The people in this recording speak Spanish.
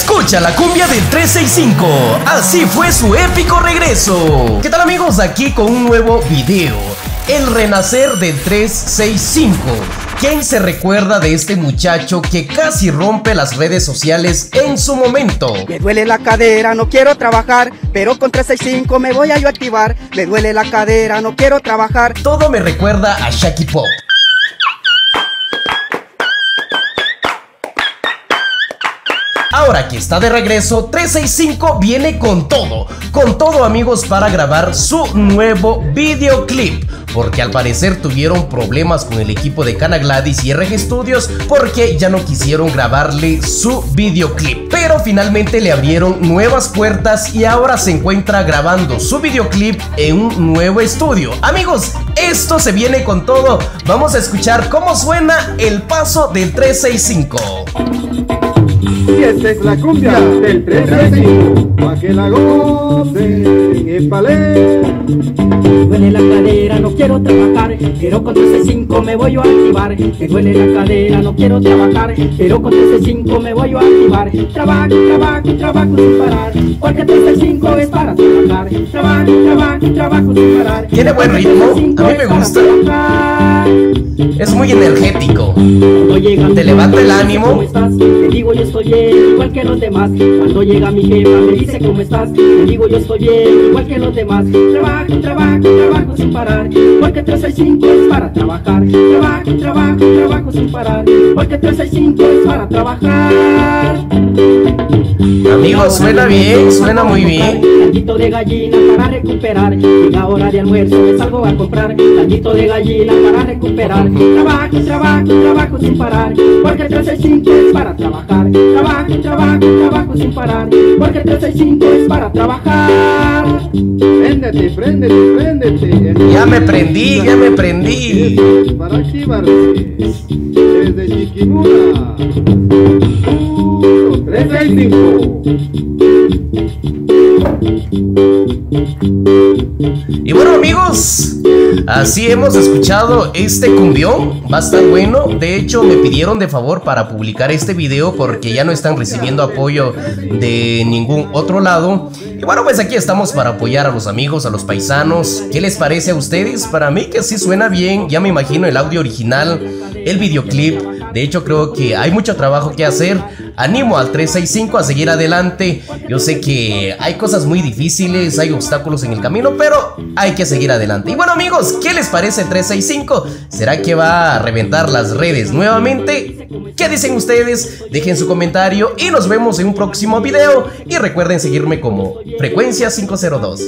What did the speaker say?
Escucha la cumbia del 365. Así fue su épico regreso. ¿Qué tal amigos? Aquí con un nuevo video. El renacer del 365. ¿Quién se recuerda de este muchacho que casi rompe las redes sociales en su momento? Me duele la cadera, no quiero trabajar, pero con 365 me voy a yo activar. Me duele la cadera, no quiero trabajar. Todo me recuerda a Shaki Pop. Ahora que está de regreso, 365 viene con todo, con todo amigos para grabar su nuevo videoclip. Porque al parecer tuvieron problemas con el equipo de Cana Gladys y RG Studios porque ya no quisieron grabarle su videoclip. Pero finalmente le abrieron nuevas puertas y ahora se encuentra grabando su videoclip en un nuevo estudio. Amigos, esto se viene con todo. Vamos a escuchar cómo suena el paso del 365. Y esta es la cumbia del 365, pa' que la gocen, épale. duele la cadera, no quiero trabajar, pero con 365 me voy a activar. Me duele la cadera, no quiero trabajar, pero con 365 me voy a activar. Trabajo, trabajo, trabajo sin parar, porque 365 es para trabajar. Trabajo, trabajo, trabajo sin parar. Tiene buen ritmo, a mí me gusta. Es muy energético. Te levanta el ánimo. ¿Cómo estás? Te digo yo estoy bien, igual que los demás. Cuando llega mi jefa me dice cómo estás. Te digo yo estoy bien, igual que los demás. Trabajo, trabajo, trabajo sin parar. Porque 365 es para trabajar. Trabajo, trabajo, trabajo sin parar. Porque 365 es para trabajar. Amigos, suena bien, suena muy bien. Caldito de gallina para recuperar. Llega hora de almuerzo, me salgo a comprar. Caldito de gallina para recuperar. Trabajo, trabajo, trabajo sin parar. Porque 365 es para trabajar. Trabajo, trabajo, trabajo sin parar. Porque 365 es para trabajar. Préndete, préndete, préndete. Ya me prendí, ya me prendí. Para activarse. Desde Chiquimula. 365. Y bueno amigos, así hemos escuchado este cumbión, va a estar bueno. De hecho me pidieron de favor para publicar este video porque ya no están recibiendo apoyo de ningún otro lado. Y bueno pues aquí estamos para apoyar a los amigos, a los paisanos. ¿Qué les parece a ustedes? Para mí que sí suena bien, ya me imagino el audio original, el videoclip. De hecho creo que hay mucho trabajo que hacer. Animo al 365 a seguir adelante. Yo sé que hay cosas muy difíciles, hay obstáculos en el camino, pero hay que seguir adelante. Y bueno amigos, ¿qué les parece el 365? ¿Será que va a reventar las redes nuevamente? ¿Qué dicen ustedes? Dejen su comentario y nos vemos en un próximo video. Y recuerden seguirme como Frecuencia 502.